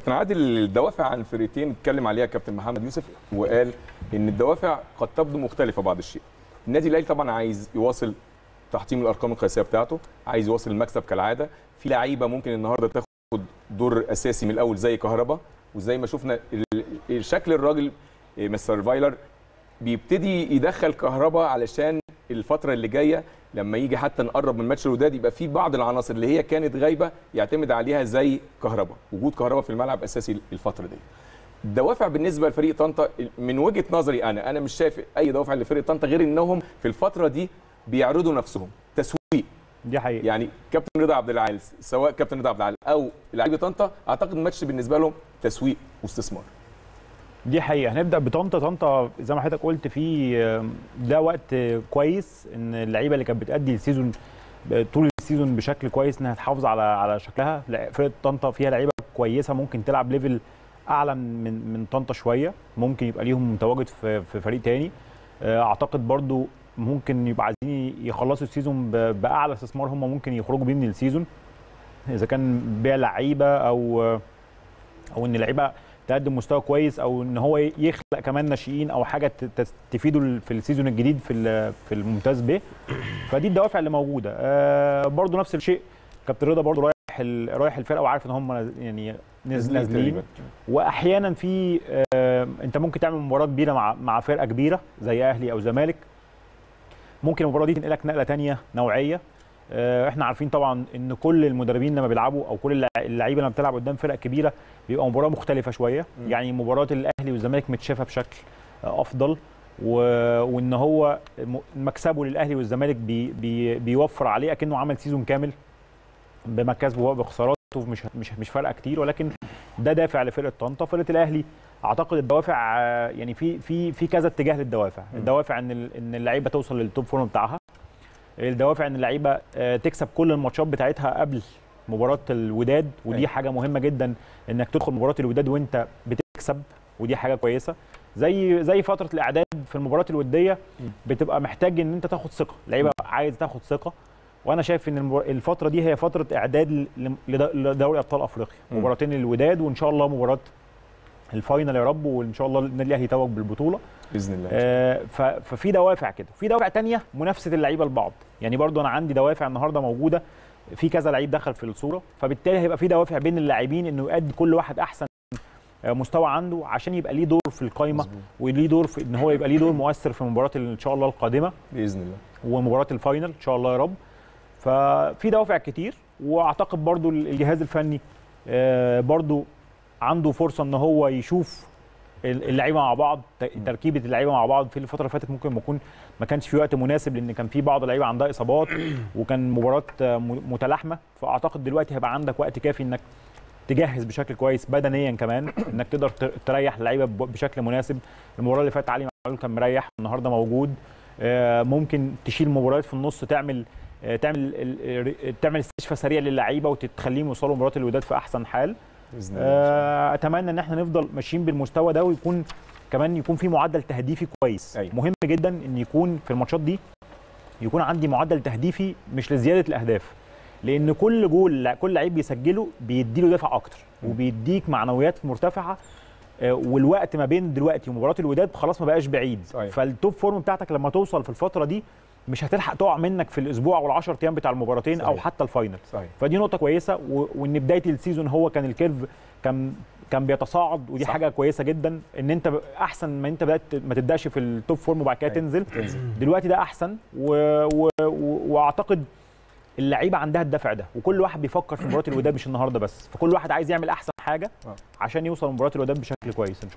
كابتن عادل الدوافع عن الفرقتين اتكلم عليها كابتن محمد يوسف وقال إن الدوافع قد تبدو مختلفة بعض الشيء. النادي الأهلي طبعا عايز يواصل تحطيم الأرقام القياسية بتاعته عايز يواصل المكسب كالعادة. في لعيبة ممكن النهارده تاخد دور أساسي من الأول زي كهربا وزي ما شفنا شكل الراجل إيه، مستر فايلر بيبتدي يدخل كهربا علشان الفترة اللي جاية لما يجي حتى نقرب من ماتش الوداد يبقى في بعض العناصر اللي هي كانت غايبة يعتمد عليها زي كهربا وجود كهربا في الملعب أساسي الفترة دي. الدوافع بالنسبة لفريق طنطا من وجهة نظري أنا أنا مش شايف أي دوافع لفريق طنطا غير إنهم في الفترة دي بيعرضوا نفسهم. تسويق. دي حقيقة. يعني كابتن رضا عبد العال سواء كابتن رضا عبد العال أو لعيبة طنطا أعتقد الماتش بالنسبة لهم تسويق واستثمار. دي حقيقة. هنبدأ بطنطا. طنطا زي ما حضرتك قلت في ده وقت كويس إن اللعيبة اللي كانت بتأدي ال season طول ال season بشكل كويس إنها تحافظ على على شكلها. فرقة طنطا فيها لعيبة كويسة. ممكن تلعب level أعلى من من طنطا شوية. ممكن يبقى ليهم تواجد في في فريق تاني. آه، أعتقد برضو ممكن يبقى عايزين يخلصوا ال season بأعلى استثمار هم ممكن يخرجوا بيه من ال season. إذا كان بيع لعيبة أو أو إن لعيبه تقدم مستوى كويس أو إن هو يخلق كمان ناشئين أو حاجة تفيده في ال season الجديد في في الممتاز ب. فدي الدوافع اللي موجودة. آه برضو نفس الشيء. كابتن رضا برضو رايح رايح الفرقة وعارف إن هم يعني نازلين. واحيانا في آه أنت ممكن تعمل مباراة كبيرة مع مع فرقة كبيرة زي أهلي أو زمالك. ممكن المباراة دي تنقلك نقلة تانية نوعية. إحنا عارفين طبعا إن كل المدربين لما بيلعبوا أو كل اللع- اللعيبة لما بتلعب قدام فرق كبيرة بيبقى مباراة مختلفة شوية. م. يعني مباراة الأهلي والزمالك متشافة بشكل آه، أفضل. و... وإن هو مكسبه للأهلي والزمالك بي... بي... بيوفر عليه أكنه عمل season كامل بمكاسبه وبخساراته مش مش مش فارقة كتير. ولكن ده دافع لفرقة طنطا. فرقة الأهلي أعتقد الدوافع آه، يعني في في في كذا اتجاه للدوافع. الدوافع إن إن اللعيبة توصل لل top form بتاعها. الدوافع إن اللعيبة آه، تكسب كل الماتشات بتاعتها قبل مباراة الوداد ودي أيوة. حاجة مهمة جدا إنك تدخل مباراة الوداد وأنت بتكسب ودي حاجة كويسة. زي زي فترة الإعداد في المباريات الودية بتبقى محتاج إن أنت تاخد ثقة. اللعيبة عايز تاخد ثقة وأنا شايف إن الفترة دي هي فترة إعداد لدوري أبطال أفريقيا. مباراتين الوداد وإن شاء الله مباراة الفاينل يا رب وإن شاء الله النادي الأهلي يتوج بالبطولة. بإذن الله. آه، ففي دوافع كده. في دوافع تانية منافسة اللعيبة لبعض. يعني برضو أنا عندي دوافع النهارده موجودة. في كذا لعيب دخل في الصورة. فبالتالي هيبقى في دوافع بين اللاعبين إنه يؤدي كل واحد أحسن آه، مستوى عنده عشان يبقى ليه دور في القايمة. وليه دور في إن هو يبقى ليه دور مؤثر في مباراه إن شاء الله القادمة بإذن الله. ومباراة الفاينل إن شاء الله يا رب. ففي دوافع كتير وأعتقد برضو الجهاز الفني آه، برضو عنده فرصة إن هو يشوف اللعيبة مع بعض تركيبة اللعيبة مع بعض. في الفترة اللي فاتت ممكن يكون ما كانش في وقت مناسب لأن كان في بعض اللعيبة عندها إصابات وكان مباراة متلاحمة. فأعتقد دلوقتي هيبقى عندك وقت كافي إنك تجهز بشكل كويس بدنيا كمان إنك تقدر تريح اللعيبة بشكل مناسب. المباراة اللي فاتت علي معلول كان مريح النهارده موجود. آه، ممكن تشيل مباريات في النص تعمل آه، تعمل تعمل استشفاء سريع للعيبة وتخليهم يوصلوا مباراة الوداد في أحسن حال. بإذن الله. آه، أتمنى إن إحنا نفضل ماشيين بالمستوى ده ويكون كمان يكون في معدل تهديفي كويس. أيوة. مهم جدا إن يكون في الماتشات دي يكون عندي معدل تهديفي مش لزيادة الأهداف. لأن كل جول كل لعيب بيسجله بيديله دفع أكتر وبيديك معنويات مرتفعة آه، والوقت ما بين دلوقتي ومباراة الوداد خلاص ما بقاش بعيد. صحيح. فال top form بتاعتك لما توصل في الفترة دي مش هتلحق تقع منك في الأسبوع وال10 أيام بتاع المباراتين أو صحيح. حتى ال final صحيح فدي نقطة كويسة و... وإن بداية ال season هو كان ال curve كان كان بيتصاعد ودي صح. حاجة كويسة جدا إن أنت أحسن ما أنت بدأت ما تبدأش في ال top form وبعد كده أيوة. تنزل دلوقتي ده أحسن و... و... و... وأعتقد اللعيبة عندها الدافع ده وكل واحد بيفكر في مباراة الوداد مش النهارده بس فكل واحد عايز يعمل أحسن حاجة آه. عشان يوصل لمباراة الوداد بشكل كويس إن شاء الله